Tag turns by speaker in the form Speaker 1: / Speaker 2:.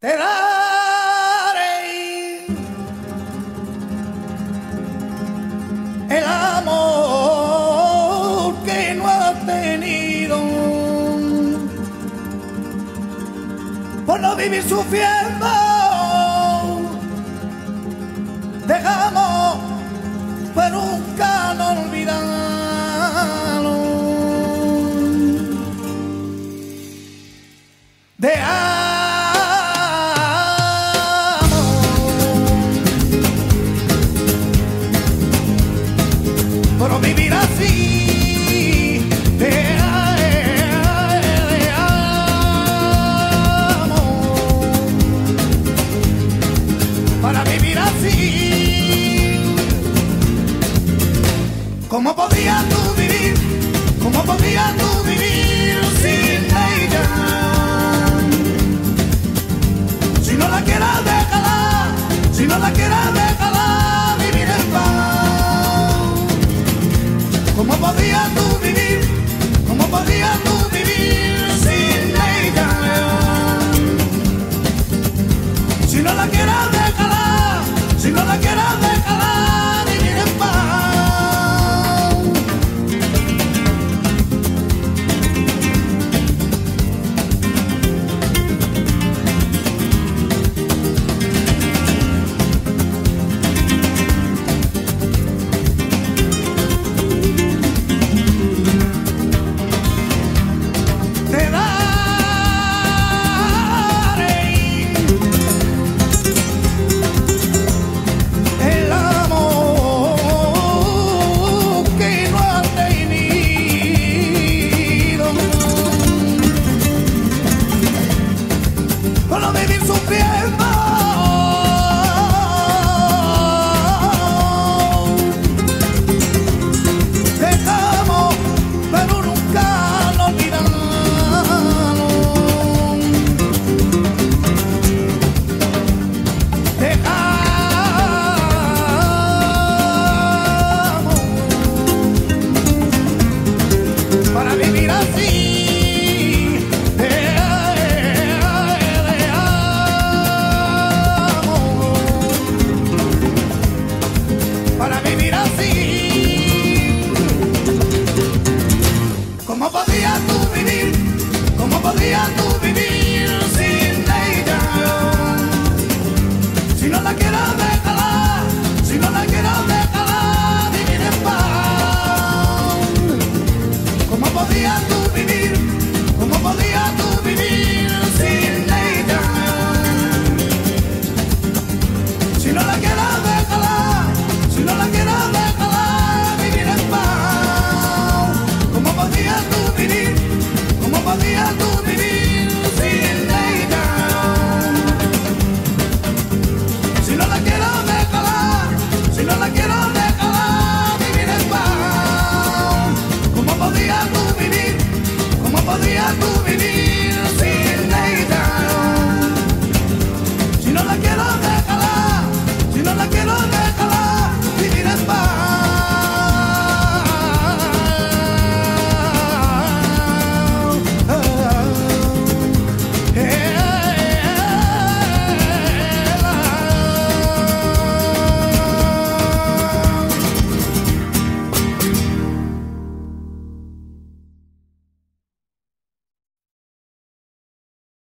Speaker 1: Te daré el amor que no has tenido por no vivir sufriendo. Dejamos pero nunca ¿Cómo podías tú vivir? ¿Cómo podías tú vivir sin ella? Si no la quieras déjala, si no la quieras déjala vivir en paz. ¿Cómo tú vivir? Para vivir sufriendo.